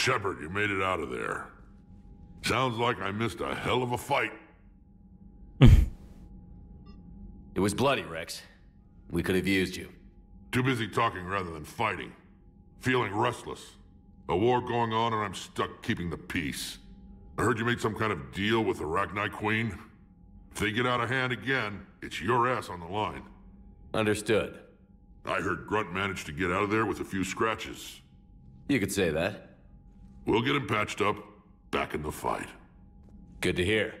Shepard, you made it out of there. Sounds like I missed a hell of a fight. It was bloody, Rex. We could have used you. Too busy talking rather than fighting. Feeling restless. A war going on and I'm stuck keeping the peace. I heard you made some kind of deal with the Arachnite Queen. If they get out of hand again, it's your ass on the line. Understood. I heard Grunt managed to get out of there with a few scratches. You could say that. We'll get him patched up, back in the fight. Good to hear.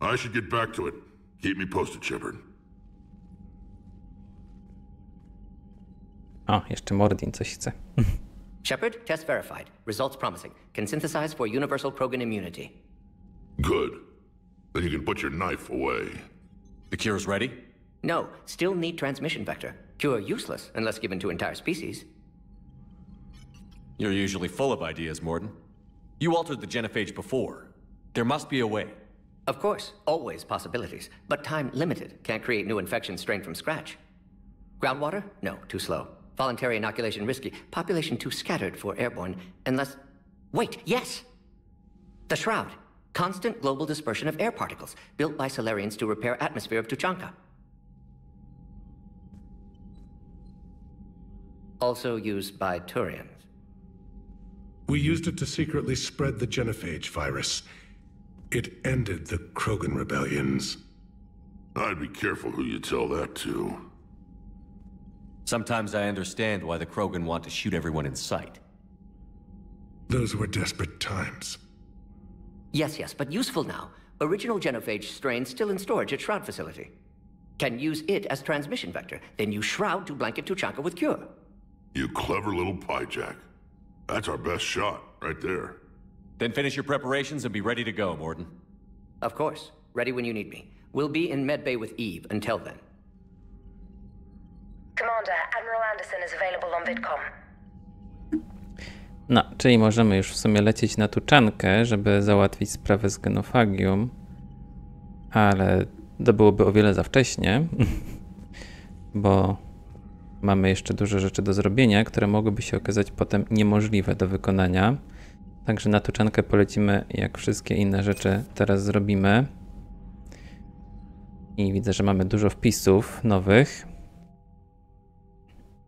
I should get back to it. Keep me posted, Shepard. O, jeszcze Mordin coś chce. Shepard, test verified. Results promising. Can synthesize for universal Krogan immunity. Good. Then you can put your knife away. The cure's ready? No, still need transmission vector. Cure useless unless given to entire species. You're usually full of ideas, Morden. You altered the genophage before. There must be a way. Of course, always possibilities, but time limited. Can't create new infection strain from scratch. Groundwater? No, too slow. Voluntary inoculation risky. Population too scattered for airborne, unless. Wait, yes! The Shroud. Constant global dispersion of air particles, built by Solarians to repair atmosphere of Tuchanka. Also used by Turians. We used it to secretly spread the genophage virus. It ended the Krogan rebellions. I'd be careful who you tell that to. Sometimes I understand why the Krogan want to shoot everyone in sight. Those were desperate times. Yes, yes, but useful now. Original genophage strain still in storage at Shroud facility. Can use it as transmission vector, then use Shroud to blanket Tuchanka with cure. You clever little pyjack. That's our best shot, right there. Then finish your preparations and be ready to go, Morden. Of course. Ready when you need me. We'll be in medbay with Eve until then. Commander, Admiral Anderson is available on VidCom. No, czyli możemy już w sumie lecieć na tuczankę, żeby załatwić sprawę z genofagium. Ale to byłoby o wiele za wcześnie, bo mamy jeszcze dużo rzeczy do zrobienia, które mogłyby się okazać potem niemożliwe do wykonania. Także na tuczankę polecimy, jak wszystkie inne rzeczy teraz zrobimy. I widzę, że mamy dużo wpisów nowych.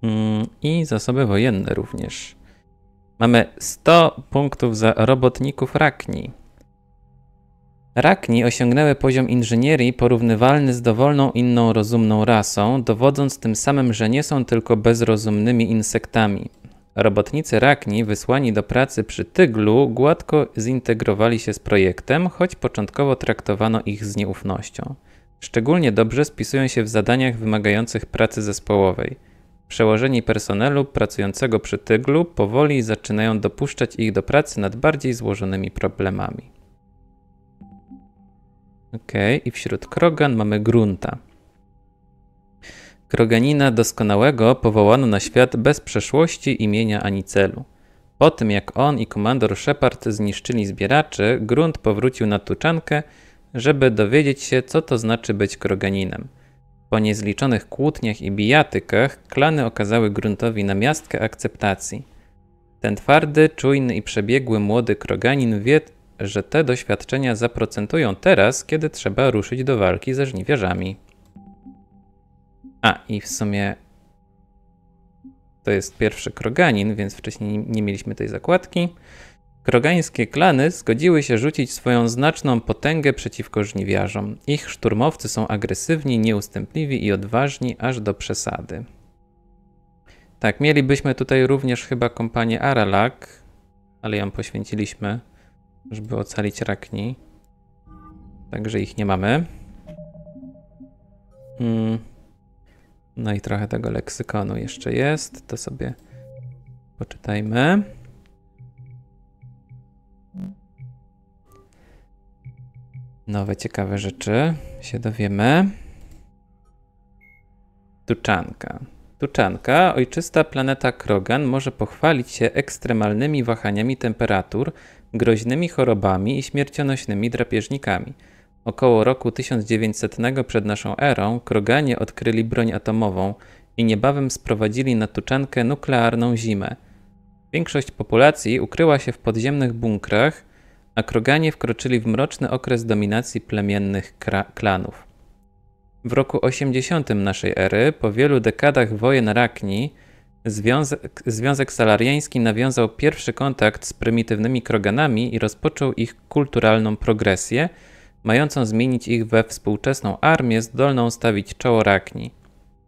Mm, I zasoby wojenne również. Mamy 100 punktów za robotników Rakni. Rakni osiągnęły poziom inżynierii porównywalny z dowolną inną rozumną rasą, dowodząc tym samym, że nie są tylko bezrozumnymi insektami. Robotnicy Rakni, wysłani do pracy przy Tyglu, gładko zintegrowali się z projektem, choć początkowo traktowano ich z nieufnością. Szczególnie dobrze spisują się w zadaniach wymagających pracy zespołowej. Przełożeni personelu pracującego przy Tyglu powoli zaczynają dopuszczać ich do pracy nad bardziej złożonymi problemami. Ok, i wśród Krogan mamy Grunta. Kroganina doskonałego powołano na świat bez przeszłości, imienia ani celu. Po tym jak on i komandor Shepard zniszczyli zbieraczy, Grunt powrócił na Tuczankę, żeby dowiedzieć się, co to znaczy być Kroganinem. Po niezliczonych kłótniach i bijatykach, klany okazały Gruntowi namiastkę akceptacji. Ten twardy, czujny i przebiegły młody Kroganin wie, że te doświadczenia zaprocentują teraz, kiedy trzeba ruszyć do walki ze żniwiarzami. A, i w sumie to jest pierwszy Kroganin, więc wcześniej nie mieliśmy tej zakładki. Krogańskie klany zgodziły się rzucić swoją znaczną potęgę przeciwko żniwiarzom. Ich szturmowcy są agresywni, nieustępliwi i odważni aż do przesady. Tak, mielibyśmy tutaj również chyba kompanię Aralak, ale ją poświęciliśmy, żeby ocalić Rakni. Także ich nie mamy. Hmm. No i trochę tego leksykonu jeszcze jest, to sobie poczytajmy. Nowe ciekawe rzeczy się dowiemy. Tuczanka. Tuczanka, ojczysta planeta Krogan, może pochwalić się ekstremalnymi wahaniami temperatur, groźnymi chorobami i śmiercionośnymi drapieżnikami. Około roku 1900 przed naszą erą Kroganie odkryli broń atomową i niebawem sprowadzili na Tuczankę nuklearną zimę. Większość populacji ukryła się w podziemnych bunkrach, a Kroganie wkroczyli w mroczny okres dominacji plemiennych klanów. W roku 80 naszej ery, po wielu dekadach wojen Rakni, Związek, Związek Salariański nawiązał pierwszy kontakt z prymitywnymi Kroganami i rozpoczął ich kulturalną progresję, mającą zmienić ich we współczesną armię zdolną stawić czoło Rakni.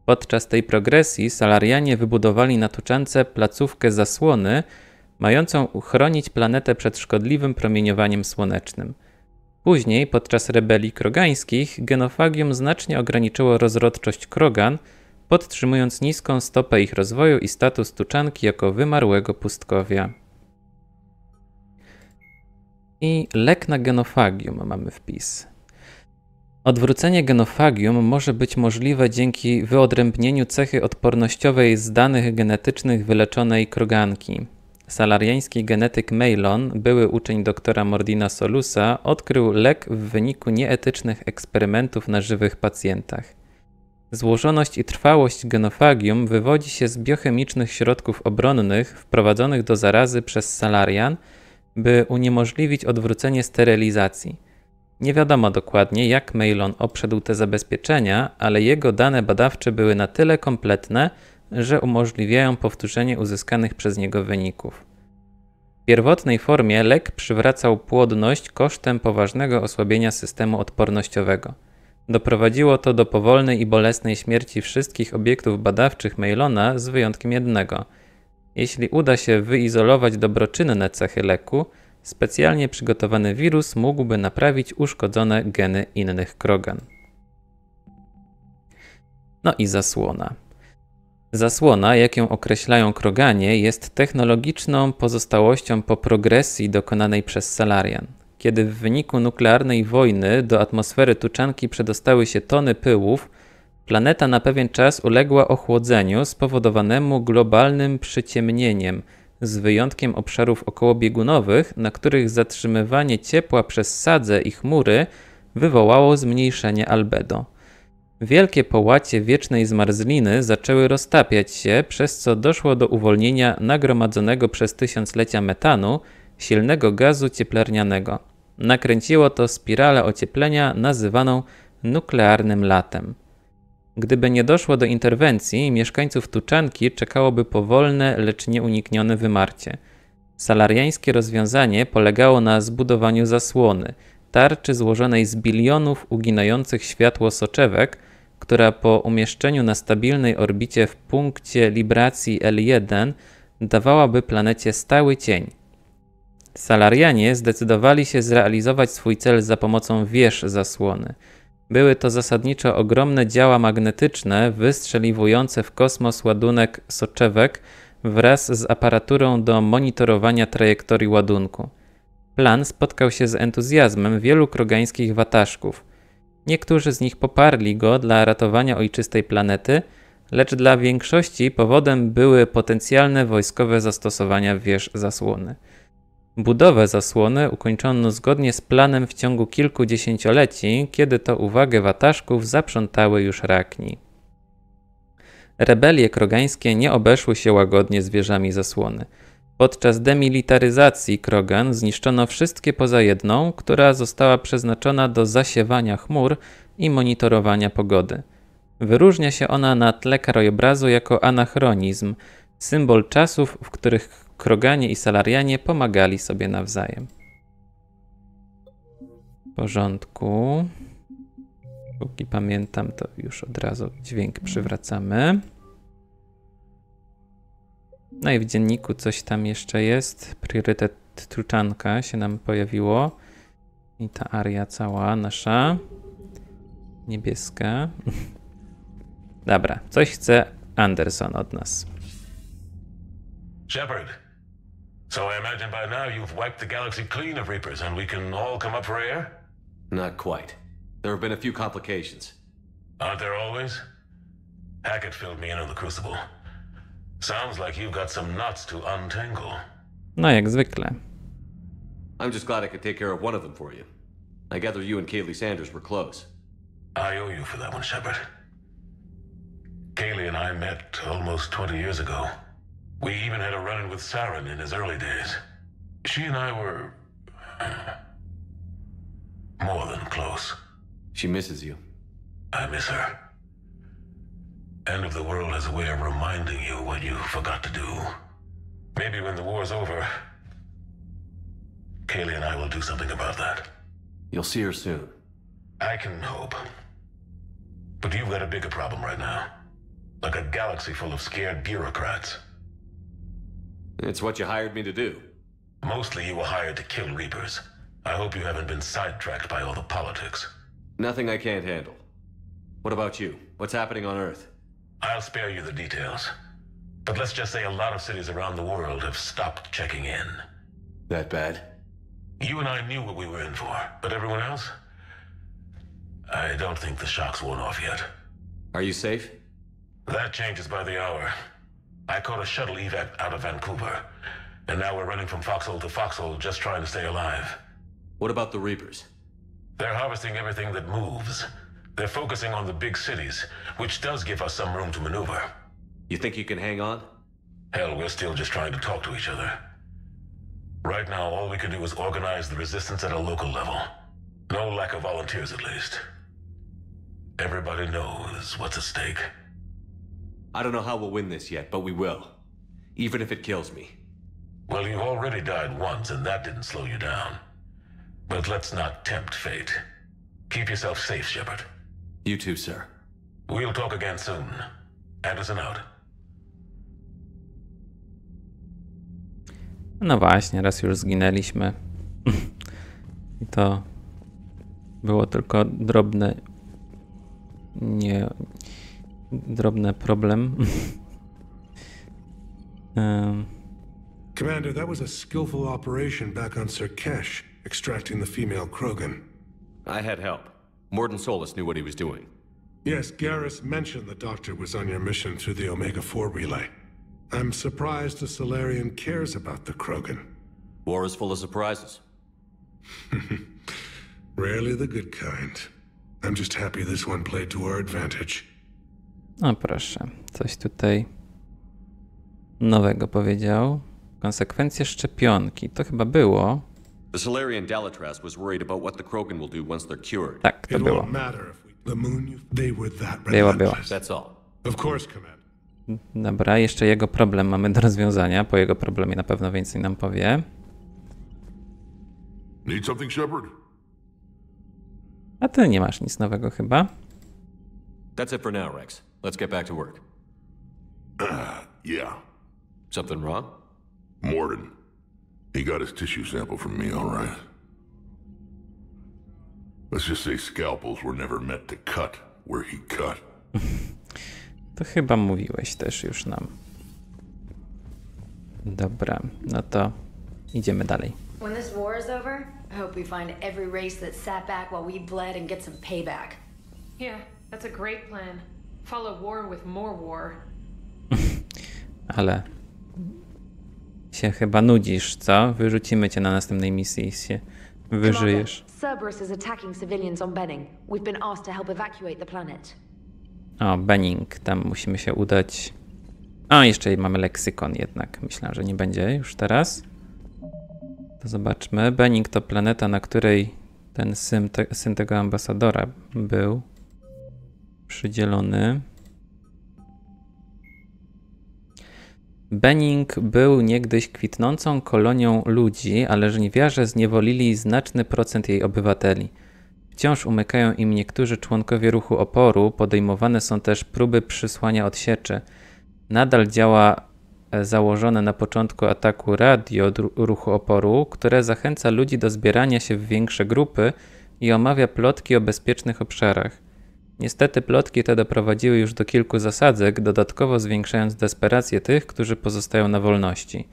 Podczas tej progresji Salarianie wybudowali na Tuczance placówkę zasłony, mającą uchronić planetę przed szkodliwym promieniowaniem słonecznym. Później, podczas rebelii krogańskich, genofagium znacznie ograniczyło rozrodczość krogan, podtrzymując niską stopę ich rozwoju i status tuczanki jako wymarłego pustkowia. I lek na genofagium mamy wpis. Odwrócenie genofagium może być możliwe dzięki wyodrębnieniu cechy odpornościowej z danych genetycznych wyleczonej kroganki. Salariański genetyk Meilon, były uczeń doktora Mordina Solusa, odkrył lek w wyniku nieetycznych eksperymentów na żywych pacjentach. Złożoność i trwałość genofagium wywodzi się z biochemicznych środków obronnych wprowadzonych do zarazy przez salarian, by uniemożliwić odwrócenie sterylizacji. Nie wiadomo dokładnie, jak Meilon obszedł te zabezpieczenia, ale jego dane badawcze były na tyle kompletne, że umożliwiają powtórzenie uzyskanych przez niego wyników. W pierwotnej formie lek przywracał płodność kosztem poważnego osłabienia systemu odpornościowego. Doprowadziło to do powolnej i bolesnej śmierci wszystkich obiektów badawczych Meilona z wyjątkiem jednego. Jeśli uda się wyizolować dobroczynne cechy leku, specjalnie przygotowany wirus mógłby naprawić uszkodzone geny innych krogan. No i zasłona. Zasłona, jak ją określają kroganie, jest technologiczną pozostałością po progresji dokonanej przez Salarian. Kiedy w wyniku nuklearnej wojny do atmosfery tuczanki przedostały się tony pyłów, planeta na pewien czas uległa ochłodzeniu spowodowanemu globalnym przyciemnieniem, z wyjątkiem obszarów okołobiegunowych, na których zatrzymywanie ciepła przez sadze i chmury wywołało zmniejszenie albedo. Wielkie połacie wiecznej zmarzliny zaczęły roztapiać się, przez co doszło do uwolnienia nagromadzonego przez tysiąclecia metanu, silnego gazu cieplarnianego. Nakręciło to spiralę ocieplenia nazywaną nuklearnym latem. Gdyby nie doszło do interwencji, mieszkańców Tuczanki czekałoby powolne, lecz nieuniknione wymarcie. Salariańskie rozwiązanie polegało na zbudowaniu zasłony, tarczy złożonej z bilionów uginających światło soczewek, która po umieszczeniu na stabilnej orbicie w punkcie libracji L1 dawałaby planecie stały cień. Salarianie zdecydowali się zrealizować swój cel za pomocą wież zasłony. Były to zasadniczo ogromne działa magnetyczne wystrzeliwujące w kosmos ładunek soczewek wraz z aparaturą do monitorowania trajektorii ładunku. Plan spotkał się z entuzjazmem wielu krogańskich wataszków. Niektórzy z nich poparli go dla ratowania ojczystej planety, lecz dla większości powodem były potencjalne wojskowe zastosowania wież zasłony. Budowę zasłony ukończono zgodnie z planem w ciągu kilku dziesięcioleci, kiedy to uwagę wataszków zaprzątały już rakni. Rebelie krogańskie nie obeszły się łagodnie z zasłony. Podczas demilitaryzacji Krogan zniszczono wszystkie poza jedną, która została przeznaczona do zasiewania chmur i monitorowania pogody. Wyróżnia się ona na tle krajobrazu jako anachronizm, symbol czasów, w których Kroganie i Salarianie pomagali sobie nawzajem. W porządku. Póki pamiętam, to już od razu dźwięk przywracamy. No i w dzienniku coś tam jeszcze jest. Priorytet truczanka się nam pojawiło. I ta aria cała nasza. Niebieska. Dobra, coś chce Anderson od nas. Shepard. So I imagine by now you've wiped the galaxy clean of Reapers and we can all come up for air? Not quite. There have been a few complications. Aren't there always? Hackett filled me in on the Crucible. Sounds like you've got some knots to untangle. No jak zwykle. I'm just glad I could take care of one of them for you. I gather you and Kaylee Sanders were close. I owe you for that one, Shepard. Kaylee and I met almost 20 years ago. We even had a run in with Saren in his early days. She and I were. more than close. She misses you. I miss her. End of the world has a way of reminding you what you forgot to do. Maybe when the war's over, Kaylee and I will do something about that. You'll see her soon. I can hope. But you've got a bigger problem right now. Like a galaxy full of scared bureaucrats. It's what you hired me to do. Mostly you were hired to kill Reapers. I hope you haven't been sidetracked by all the politics. Nothing I can't handle. What about you? What's happening on Earth? I'll spare you the details. But let's just say a lot of cities around the world have stopped checking in. That bad? You and I knew what we were in for, but everyone else? I don't think the shock's worn off yet. Are you safe? That changes by the hour. I caught a shuttle evac out of Vancouver, and now we're running from foxhole to foxhole just trying to stay alive. What about the Reapers? They're harvesting everything that moves. They're focusing on the big cities, which does give us some room to maneuver. You think you can hang on? Hell, we're still just trying to talk to each other. Right now, all we can do is organize the resistance at a local level. No lack of volunteers, at least. Everybody knows what's at stake. I don't know how we'll win this yet, but we will. Even if it kills me. Well, you've already died once, and that didn't slow you down. But let's not tempt fate. Keep yourself safe, Shepard. You too, sir. We'll talk again soon. Anderson out. No właśnie, raz już zginęliśmy. I to było tylko drobne. Nie. Drobny problem. Em, Commander, that was a skillful operation back on Sirkesh, extracting the female Krogan. I had help. Morden Solus knew what he was doing. Yes, Garrus mentioned the doctor was on your mission through the Omega 4 relay. I'm surprised a Solarian cares about the Krogan. War is full of surprises. Rarely the good kind. I'm just happy this one played to our advantage. No proszę, coś tutaj nowego powiedział. Konsekwencje szczepionki. To chyba było. The Solarian Dalatras was worried about what the Krogan will do once they're cured. Tak, to It było. Była, była. That's all. Of course. Dobra, jeszcze jego problem mamy do rozwiązania. Po jego problemie na pewno więcej nam powie. Need something, Shepard? A ty nie masz nic nowego chyba? That's it for now, Rex. Let's get back to work. Yeah. Something wrong? Morden. He got his tissue sample from me, all right. Let's just say scalpels were never meant to cut where he cut. To chyba mówiłeś też już nam. Dobra, no to idziemy dalej. When this war is over, I hope we find every race that sat back while we bled and get some payback. Yeah, that's a great plan. Follow war with more war. Ale się chyba nudzisz, co? Wyrzucimy cię na następnej misji i się wyżyjesz. Cerberus is attacking civilians on Benning. We've been asked to help evacuate the planet. O, Benning, tam musimy się udać. A, jeszcze mamy leksykon jednak. Myślę, że nie będzie już teraz. To zobaczmy. Benning to planeta, na której ten syn, te, syn tego ambasadora był przydzielony. Benning był niegdyś kwitnącą kolonią ludzi, ale żniwiarze zniewolili znaczny procent jej obywateli. Wciąż umykają im niektórzy członkowie ruchu oporu, podejmowane są też próby przysłania odsieczy. Nadal działa e, założone na początku ataku radio ruchu oporu, które zachęca ludzi do zbierania się w większe grupy i omawia plotki o bezpiecznych obszarach. Niestety plotki te doprowadziły już do kilku zasadzek, dodatkowo zwiększając desperację tych, którzy pozostają na wolności.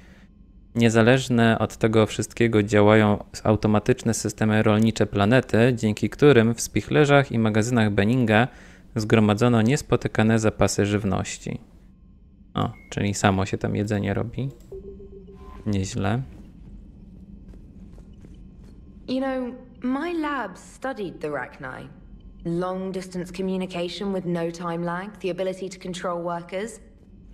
Niezależne od tego wszystkiego działają automatyczne systemy rolnicze planety, dzięki którym w spichlerzach i magazynach Benninga zgromadzono niespotykane zapasy żywności. O, czyli samo się tam jedzenie robi. Nieźle. You know, my lab studied the Rachni. Long distance communication with no time lag, the ability to control workers,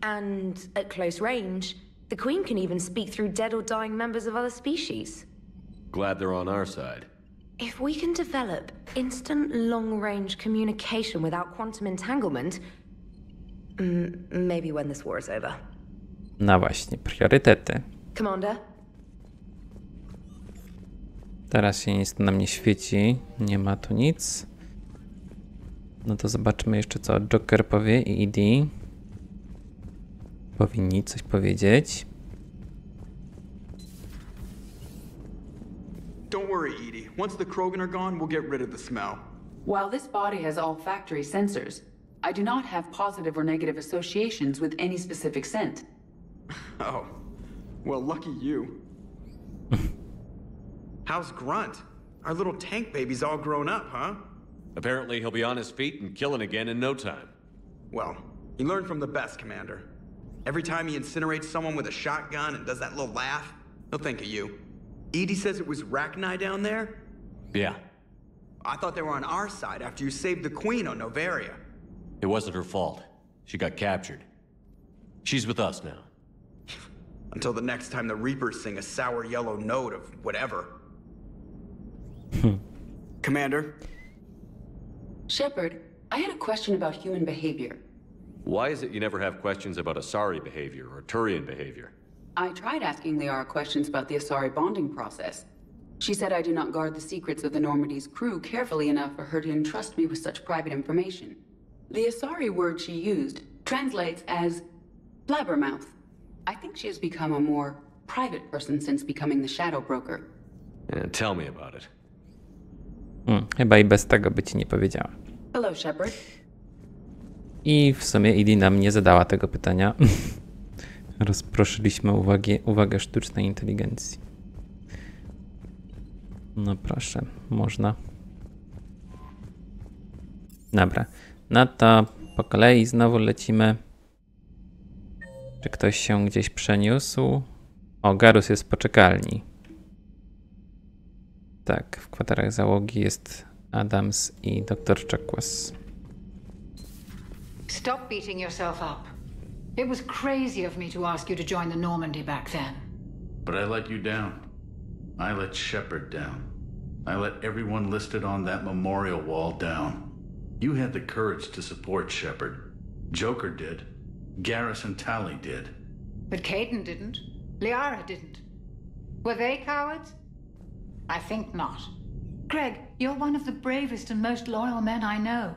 and at close range, The Queen can even speak through dead or dying members of other species. Glad they're on our side. If we can develop instant long range communication without quantum entanglement, maybe when this war is over. No właśnie, priorytety. Commander? Teraz się nic na mnie świeci. Nie ma tu nic. No to zobaczmy jeszcze co Joker powie i ID. Powinni coś powiedzieć. Don't worry, Edie. Once the Krogan are gone, we'll get rid of the smell. While this body has olfactory sensors, I do not have positive or negative associations with any specific scent. Oh. Well, lucky you. How's Grunt? Our little tank baby's all grown up, huh? Apparently, he'll be on his feet and killing again in no time. Well, you learn from the best, Commander. Every time he incinerates someone with a shotgun and does that little laugh, he'll think of you. Edie says it was Rachni down there? Yeah, I thought they were on our side after you saved the Queen on Novaria. it wasn't her fault. She got captured. She's with us now. Until the next time the Reapers sing a sour yellow note of whatever. Hmm. Commander, Shepard, I had a question about human behavior. Why is it you never have questions about Asari behavior or Turian behavior? I tried asking Liara questions about the Asari bonding process. She said I do not guard the secrets of the Normandy's crew carefully enough for her to entrust me with such private information. The Asari word she used translates as blabbermouth. I think she has become a more private person since becoming the Shadow Broker. And tell me about it. Hmm, chyba i bez tego by ci nie powiedziała. Hello, Shepard. I w sumie ID nam nie zadała tego pytania. Rozproszyliśmy uwagę, uwagę sztucznej inteligencji. No proszę, można. Dobra. No to po kolei znowu lecimy. Czy ktoś się gdzieś przeniósł? O, Garus jest w poczekalni. Tak, w kwaterach załogi jest Adams i dr Czekłas. Stop beating yourself up. It was crazy of me to ask you to join the Normandy back then. But I let you down. I let Shepard down. I let everyone listed on that memorial wall down. You had the courage to support Shepard. Joker did. Garrison Tally did. But Caden didn't. Liara didn't. Were they cowards? I think not. Greg, you're one of the bravest and most loyal men I know.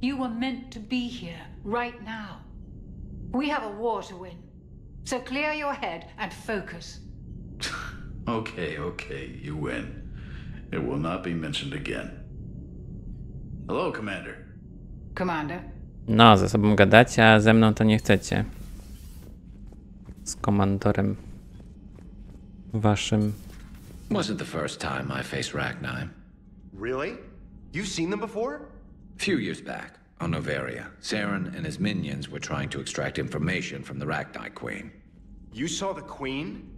You were meant to be here, right now. We have a war to win. So clear your head and focus. Okay, okay, you win. It will not be mentioned again. Hello, Commander. Commander, No, ze sobą gadacie, a ze mną to nie chcecie. Z komandorem waszym. Wasn't the first time I faced Ragni. Really? You've seen them before? A few years back, on Novaria, Saren and his minions were trying to extract information from the Ragni Queen. You saw the Queen?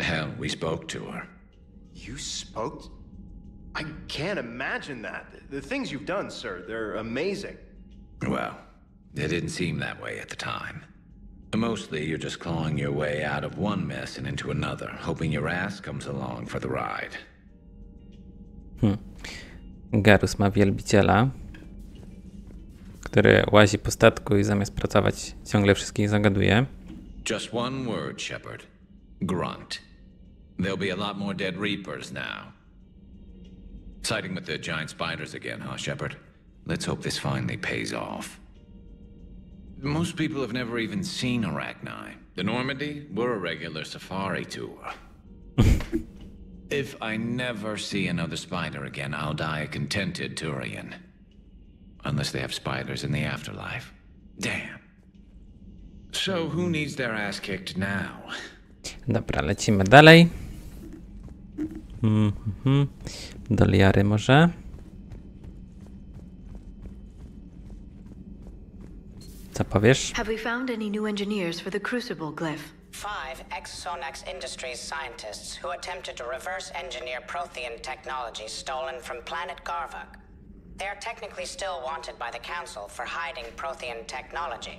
Hell, we spoke to her. You spoke? I can't imagine that. The things you've done, sir, they're amazing. Well, it didn't seem that way at the time. Mostly, you're just clawing your way out of one mess and into another, hoping your ass comes along for the ride. Hmm. Garus ma wielbiciela, który łazi po statku i zamiast pracować ciągle wszystkich zagaduje. Just one word, Shepard. Grunt. There'll be a lot more dead Reapers now. Siding with the giant spiders again, huh, Shepard? Let's hope this finally pays off. Most people have never even seen Arachni. The Normandy, we're a regular safari tour. if I never see another spider again, I'll die a contented Turian. Unless they have spiders in the afterlife. Damn. So who needs their ass kicked now? Dobra, lecimy dalej. Mhm. Do Liary może. Co powiesz? Have we found any new engineers for the Crucible glyph? Five ex-Sonex Industries scientists who attempted to reverse engineer Prothean technology stolen from planet Garvuk. They are technically still wanted by the Council for hiding Prothean technology.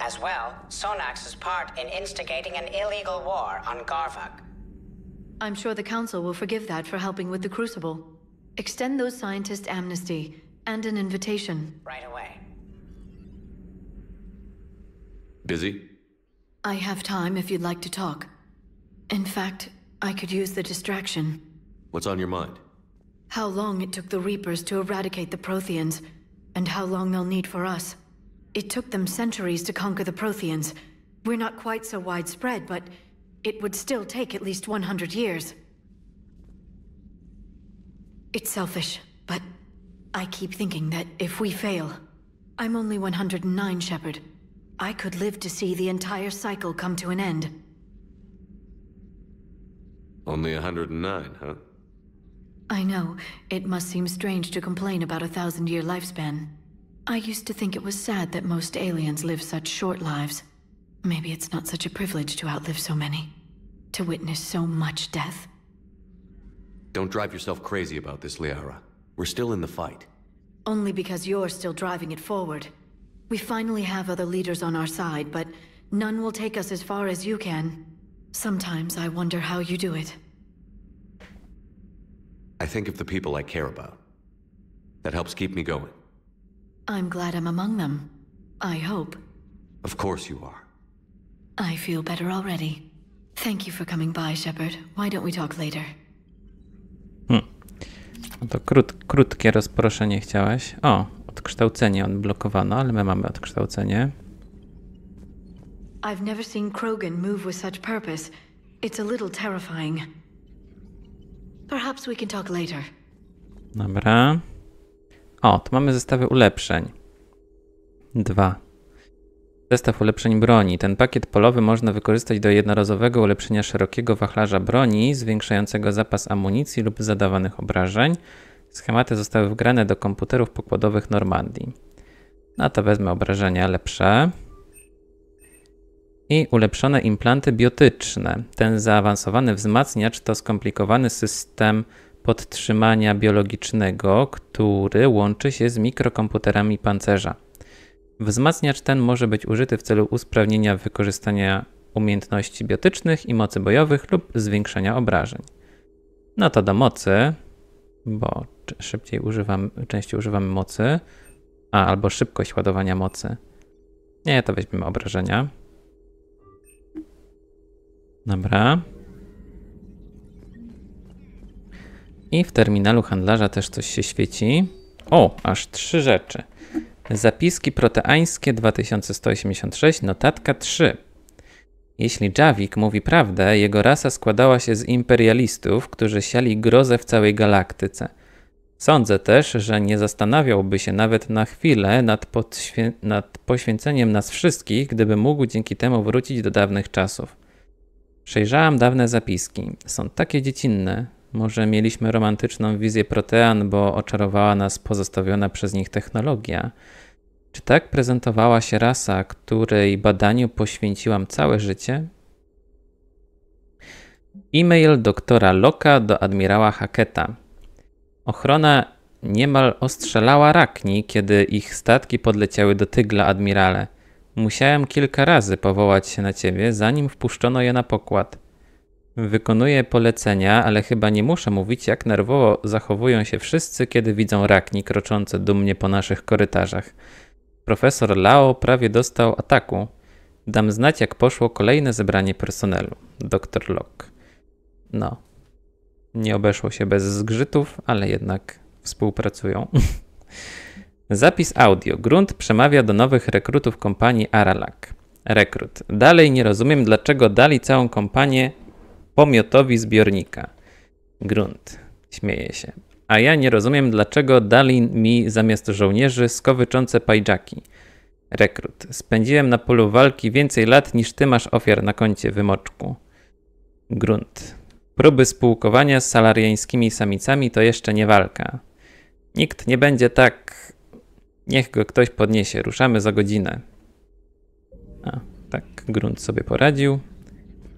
As well, Sonax's part in instigating an illegal war on Garvak. I'm sure the Council will forgive that for helping with the Crucible. Extend those scientists amnesty and an invitation. Right away. Busy? I have time if you'd like to talk. In fact, I could use the distraction. What's on your mind? How long it took the Reapers to eradicate the Protheans, and how long they'll need for us. It took them centuries to conquer the Protheans. We're not quite so widespread, but it would still take at least 100 years. It's selfish, but I keep thinking that if we fail, I'm only 109, Shepard. I could live to see the entire cycle come to an end. Only 109, huh? I know, it must seem strange to complain about a thousand year lifespan. I used to think it was sad that most aliens live such short lives. Maybe it's not such a privilege to outlive so many. To witness so much death. Don't drive yourself crazy about this, Liara. We're still in the fight. Only because you're still driving it forward. We finally have other leaders on our side, but none will take us as far as you can. Sometimes I wonder how you do it. I think of the people I care about. That helps keep me going. I'm glad I'm among them. I hope. Of course you are. I feel better already. Thank you for coming by, Shepard. Why don't we talk later? Hmm. To krót, krótkie rozproszenie chciałeś. O, odkształcenie odblokowano, ale my mamy odkształcenie. I've never seen Krogan move with such purpose. It's a little terrifying. Perhaps we can talk later. Dobra. O, tu mamy zestawy ulepszeń. Dwa. Zestaw ulepszeń broni. Ten pakiet polowy można wykorzystać do jednorazowego ulepszenia szerokiego wachlarza broni, zwiększającego zapas amunicji lub zadawanych obrażeń. Schematy zostały wgrane do komputerów pokładowych Normandii. No to wezmę obrażenia lepsze. I ulepszone implanty biotyczne. Ten zaawansowany wzmacniacz to skomplikowany system podtrzymania biologicznego, który łączy się z mikrokomputerami pancerza. Wzmacniacz ten może być użyty w celu usprawnienia wykorzystania umiejętności biotycznych i mocy bojowych lub zwiększenia obrażeń. No to do mocy, bo szybciej używam, częściej używamy mocy, a albo szybkość ładowania mocy. Nie, to weźmiemy obrażenia. Dobra. I w terminalu handlarza też coś się świeci. O, aż trzy rzeczy. Zapiski proteańskie 2186, notatka 3. Jeśli Javik mówi prawdę, jego rasa składała się z imperialistów, którzy siali grozę w całej galaktyce. Sądzę też, że nie zastanawiałby się nawet na chwilę nad, nad poświęceniem nas wszystkich, gdyby mógł dzięki temu wrócić do dawnych czasów. Przejrzałam dawne zapiski. Są takie dziecinne. Może mieliśmy romantyczną wizję protean, bo oczarowała nas pozostawiona przez nich technologia. Czy tak prezentowała się rasa, której badaniu poświęciłam całe życie? E-mail doktora Loka do admirała Hacketa. Ochrona niemal ostrzelała Rakni, kiedy ich statki podleciały do Tygla, admirale. Musiałem kilka razy powołać się na ciebie, zanim wpuszczono je na pokład. Wykonuję polecenia, ale chyba nie muszę mówić, jak nerwowo zachowują się wszyscy, kiedy widzą rakni kroczące dumnie po naszych korytarzach. Profesor Lao prawie dostał ataku. Dam znać, jak poszło kolejne zebranie personelu. Dr Locke. No. Nie obeszło się bez zgrzytów, ale jednak współpracują. Zapis audio. Grunt przemawia do nowych rekrutów kompanii Aralak. Rekrut. Dalej nie rozumiem, dlaczego dali całą kompanię pomiotowi zbiornika. Grunt. Śmieje się. A ja nie rozumiem, dlaczego dali mi zamiast żołnierzy skowyczące pajdżaki. Rekrut. Spędziłem na polu walki więcej lat niż ty masz ofiar na koncie wymoczku. Grunt. Próby spółkowania z salariańskimi samicami to jeszcze nie walka. Nikt nie będzie tak. Niech go ktoś podniesie. Ruszamy za godzinę. A, tak Grunt sobie poradził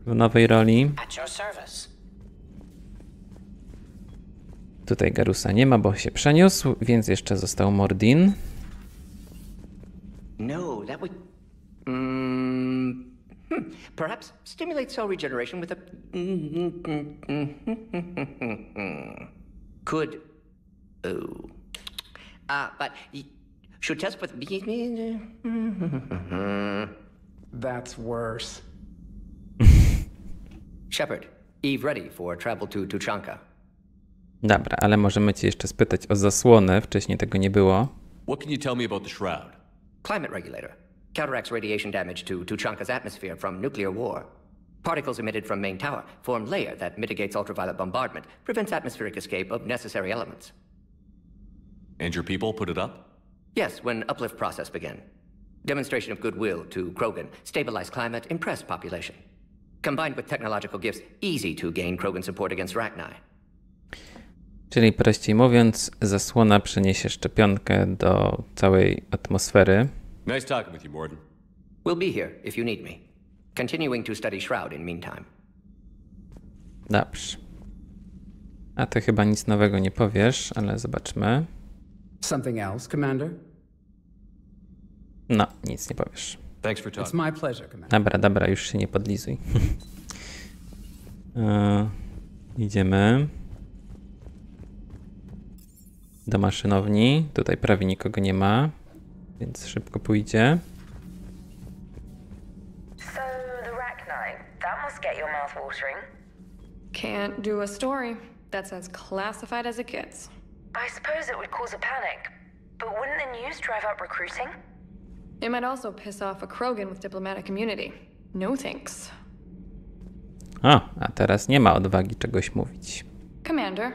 w nowej roli. Tutaj Garusa nie ma, bo się przeniósł, więc jeszcze został Mordin. No, that would Mm, hmm. Perhaps stimulate cell regeneration with a. Could. Oh. Uh, but y- should test with. That's worse. Shepard, Eve ready for travel to Tuchanka. Dobra, ale możemy cię jeszcze spytać o zasłonę. Wcześniej tego nie było. What can you tell me about the Shroud? Climate regulator. Counteracts radiation damage to Tuchanka's atmosphere from nuclear war. Particles emitted from main tower form layer that mitigates ultraviolet bombardment, prevents atmospheric escape of necessary elements. And your people put it up? Yes, when uplift process began. Demonstration of goodwill to Krogan, stabilize climate, impress population. Combined with technological gifts, easy to gain Krogan support against Rachni. Czyli prościej mówiąc, zasłona przeniesie szczepionkę do całej atmosfery. Nice talking with you, Morden. We'll be here if you need me. Continuing to study Shroud in meantime. Dobrze. A ty chyba nic nowego nie powiesz, ale zobaczmy. Something else, Commander? No, nic nie powiesz. Thanks for It's talking. my pleasure, Commander. Dobra, dobra, już się nie podlizuj. e, idziemy. Do maszynowni. Tutaj prawie nikogo nie ma, więc szybko pójdzie. So, the Rachni, that must get your mouth watering. Can't do a story. That's as classified as it gets. I suppose it would cause a panic, but wouldn't the news drive up recruiting? It might also piss off a Krogan with diplomatic immunity. No thanks. O, a teraz nie ma odwagi czegoś mówić. Commander,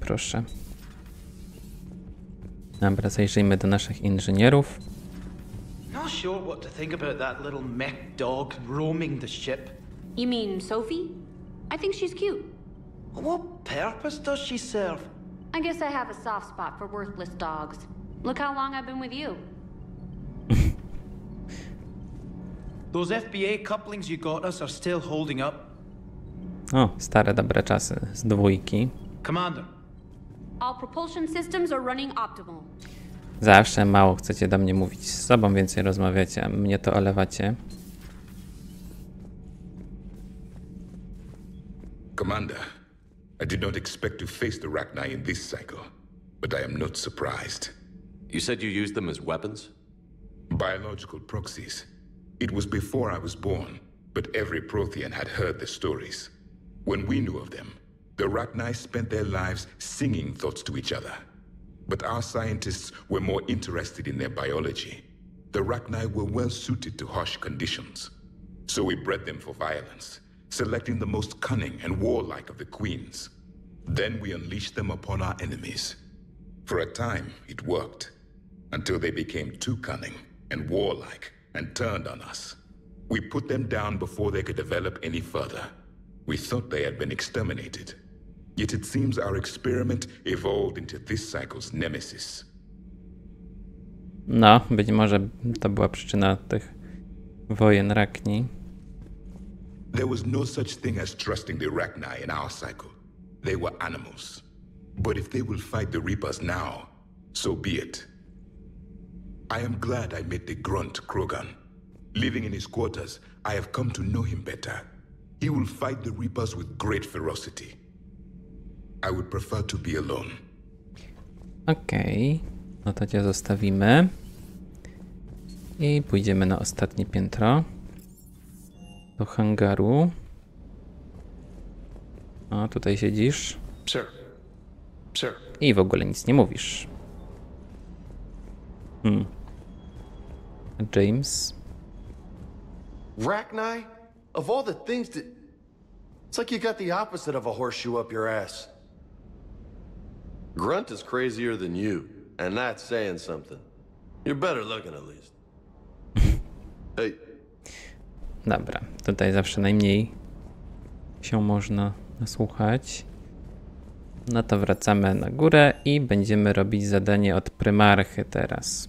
Proszę. Dobra, zajrzyjmy do naszych inżynierów. Not sure what to think about that little mech dog roaming the ship. You mean Sophie? I think she's cute. What purpose does she serve? I guess I have a soft spot for worthless dogs. Look how long I've been with you. Those FBA couplings you got us are still holding up. O, stare dobre czasy z dwójki. Commander, All propulsion systems are running optimal. Zawsze mało chcecie do mnie mówić. Z sobą więcej rozmawiacie, a mnie to olewacie. Commander, I did not expect to face the Rachni in this cycle, but I am not surprised. You said you used them as weapons? Biological proxies. It was before I was born, but every Prothean had heard the stories. When we knew of them, the Rachni spent their lives singing thoughts to each other. But our scientists were more interested in their biology. The Rachni were well suited to harsh conditions. So we bred them for violence, selecting the most cunning and warlike of the queens. Then we unleashed them upon our enemies. For a time, it worked, until they became too cunning and warlike and turned on us. We put them down before they could develop any further. We thought they had been exterminated. Yet it seems our experiment evolved into this cycle's nemesis. No, być może to była przyczyna tych wojen Rakni. There was no such thing as trusting the Rachni in our cycle. They were animals. But if they will fight the Reapers now, so be it. I am glad I met the grunt Krogan. Living in his quarters, I have come to know him better. He will fight the Reapers with great ferocity. I would prefer to be alone. Okej, no to cię zostawimy. I pójdziemy na ostatnie piętro. Do hangaru. O, tutaj siedzisz. Sir. Sir. I w ogóle nic nie mówisz. Hmm. James. Rachni? Of all the things that. It's like you got the opposite of a horseshoe up your ass. Grunt is crazier than you, and that's saying something. You're better looking at least. hey, Dobra, tutaj zawsze najmniej się można nasłuchać. No to wracamy na górę i będziemy robić zadanie od prymarchy teraz.